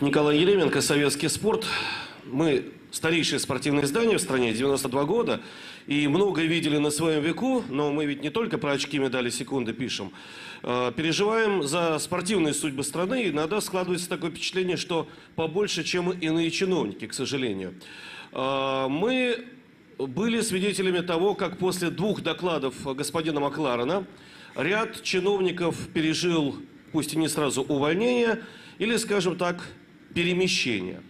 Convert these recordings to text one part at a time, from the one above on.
Николай Еременко, «Советский спорт». Мы старейшее спортивное издание в стране, 92 года, и многое видели на своем веку, но мы ведь не только про очки, медали, секунды пишем. Э, переживаем за спортивные судьбы страны, и иногда складывается такое впечатление, что побольше, чем иные чиновники, к сожалению. Э, мы были свидетелями того, как после двух докладов господина Макларена ряд чиновников пережил, пусть и не сразу, увольнение или, скажем так, перемещение.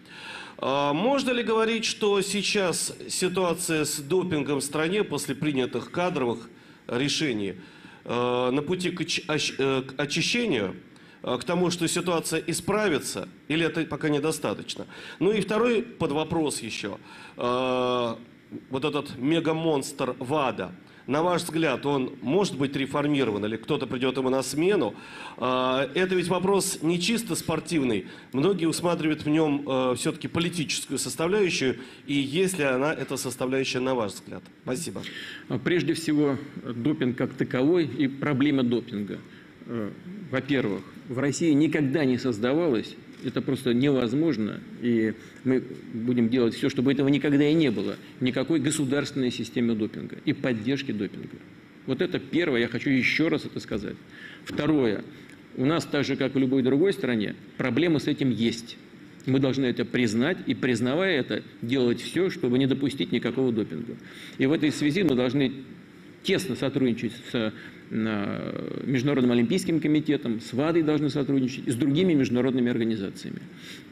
А можно ли говорить, что сейчас ситуация с допингом в стране после принятых кадровых решений э, на пути к э, очищению, э, к тому, что ситуация исправится, или это пока недостаточно? Ну и второй под вопрос еще. Вот этот мегамонстр ВАДА – на ваш взгляд, он может быть реформирован или кто-то придет ему на смену? А, это ведь вопрос не чисто спортивный. Многие усматривают в нем э, все-таки политическую составляющую. И есть ли она, эта составляющая, на ваш взгляд? Спасибо. А, прежде всего, допинг как таковой и проблема допинга. Э, во-первых, в России никогда не создавалось это просто невозможно, и мы будем делать все, чтобы этого никогда и не было. Никакой государственной системы допинга и поддержки допинга. Вот это первое, я хочу еще раз это сказать. Второе, у нас так же, как в любой другой стране, проблемы с этим есть. Мы должны это признать и, признавая это, делать все, чтобы не допустить никакого допинга. И в этой связи мы должны тесно сотрудничать с Международным олимпийским комитетом, с ВАДой должны сотрудничать и с другими международными организациями.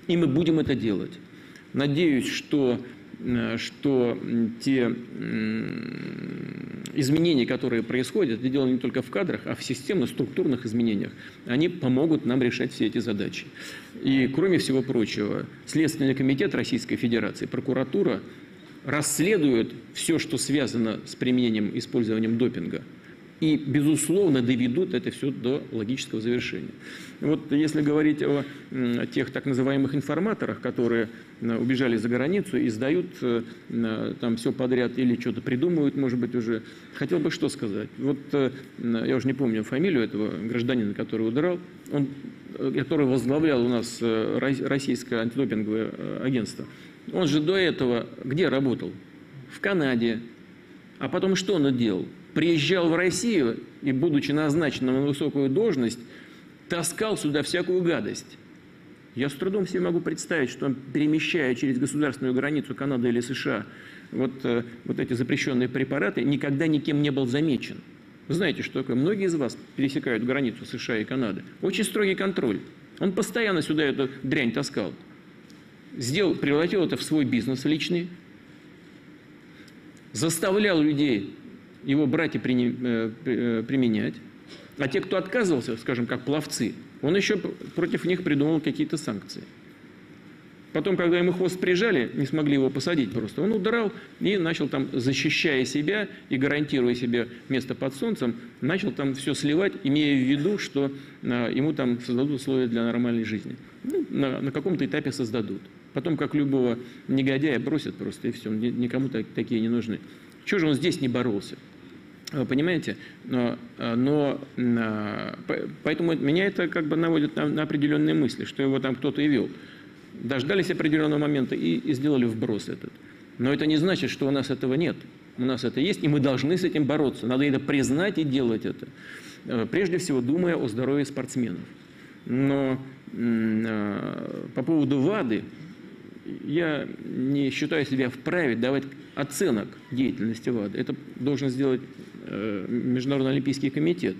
И мы будем это делать. Надеюсь, что, что те изменения, которые происходят, это дело не только в кадрах, а в системных, структурных изменениях, они помогут нам решать все эти задачи. И, кроме всего прочего, Следственный комитет Российской Федерации, прокуратура расследуют все, что связано с применением, использованием допинга – и, безусловно, доведут это все до логического завершения. Вот если говорить о тех так называемых информаторах, которые э, убежали за границу и сдают э, там все подряд или что-то придумывают, может быть, уже, хотел бы что сказать. Вот э, я уже не помню фамилию этого гражданина, который удрал, он, который возглавлял у нас российское антидопинговое агентство. Он же до этого где работал? В Канаде. А потом что он делал? приезжал в Россию и, будучи назначенным на высокую должность, таскал сюда всякую гадость. Я с трудом себе могу представить, что он, перемещая через государственную границу Канады или США вот, э, вот эти запрещенные препараты, никогда никем не был замечен. Вы знаете, что такое? Многие из вас пересекают границу США и Канады. Очень строгий контроль. Он постоянно сюда эту дрянь таскал. Сделал, превратил это в свой бизнес личный. Заставлял людей его брать и э, э, применять. А те, кто отказывался, скажем, как пловцы, он еще против них придумал какие-то санкции. Потом, когда ему хвост прижали, не смогли его посадить просто, он удрал и начал там, защищая себя и гарантируя себе место под солнцем, начал там все сливать, имея в виду, что а, ему там создадут условия для нормальной жизни. Ну, на, на каком-то этапе создадут. Потом, как любого негодяя, бросят просто, и все, никому так, такие не нужны. Чего же он здесь не боролся? Понимаете? Но, но поэтому меня это как бы наводит на, на определенные мысли, что его там кто-то и вел. Дождались определенного момента и, и сделали вброс этот. Но это не значит, что у нас этого нет. У нас это есть, и мы должны с этим бороться. Надо это признать и делать это. Э, прежде всего, думая о здоровье спортсменов. Но э, по поводу ВАДы, я не считаю себя вправе давать оценок деятельности ВАДы. Это должен сделать Международный олимпийский комитет.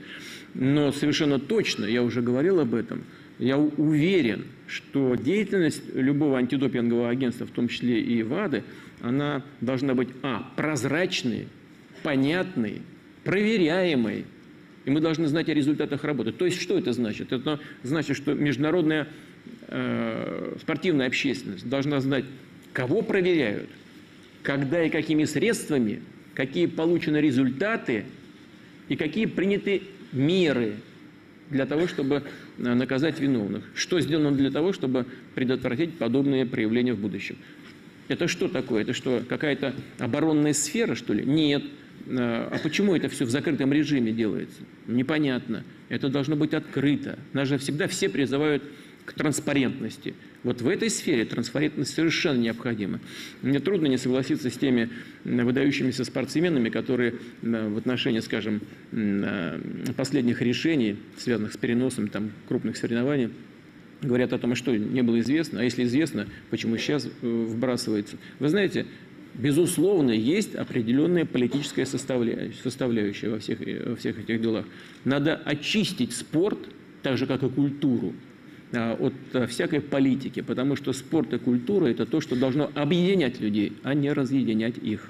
Но совершенно точно, я уже говорил об этом, я уверен, что деятельность любого антидопингового агентства, в том числе и ВАДы, она должна быть, а, прозрачной, понятной, проверяемой, и мы должны знать о результатах работы. То есть что это значит? Это значит, что международная э, спортивная общественность должна знать, кого проверяют, когда и какими средствами какие получены результаты и какие приняты меры для того, чтобы э, наказать виновных. Что сделано для того, чтобы предотвратить подобные проявления в будущем. Это что такое? Это что, какая-то оборонная сфера, что ли? Нет. Э, а почему это все в закрытом режиме делается? Непонятно. Это должно быть открыто. Нас же всегда все призывают к транспарентности. Вот в этой сфере транспарентность совершенно необходима. Мне трудно не согласиться с теми выдающимися спортсменами, которые в отношении, скажем, последних решений, связанных с переносом там, крупных соревнований, говорят о том, что не было известно, а если известно, почему сейчас э, вбрасывается. Вы знаете, безусловно, есть определенная политическая составляющая, во, всех, э, во всех этих делах. Надо очистить спорт, так же, как и культуру, от э, всякой политики, потому что спорт и культура – это то, что должно объединять людей, а не разъединять их.